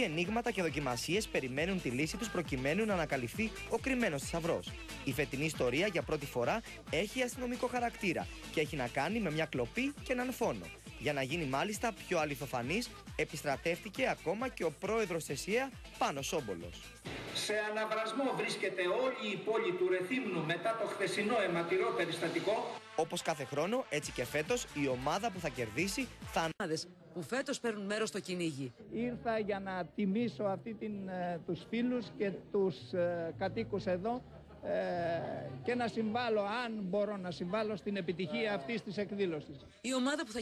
Οι ενίγματα και δοκιμασίες περιμένουν τη λύση τους προκειμένου να ανακαλυφθεί ο κρυμμένος θησαυρός. Η φετινή ιστορία για πρώτη φορά έχει αστυνομικό χαρακτήρα και έχει να κάνει με μια κλοπή και έναν φόνο. Για να γίνει μάλιστα πιο αληθοφανής, επιστρατεύτηκε ακόμα και ο πρόεδρος ΕΣΥΑ Πάνος Σόμπολος. Σε αναβρασμό βρίσκεται όλη η πόλη του Ρεθύμνου μετά το χθεσινό αιματηρό περιστατικό. Όπως κάθε χρόνο, έτσι και φέτος, η ομάδα που θα κερδίσει θα που φέτος παίρνουν μέρος στο κυνήγι. Ήρθα για να τιμήσω αυτή την, ε, τους φίλους και τους ε, κατοίκους εδώ ε, και να συμβάλλω, αν μπορώ να συμβάλλω, στην επιτυχία αυτής της εκδήλωσης. Η ομάδα που θα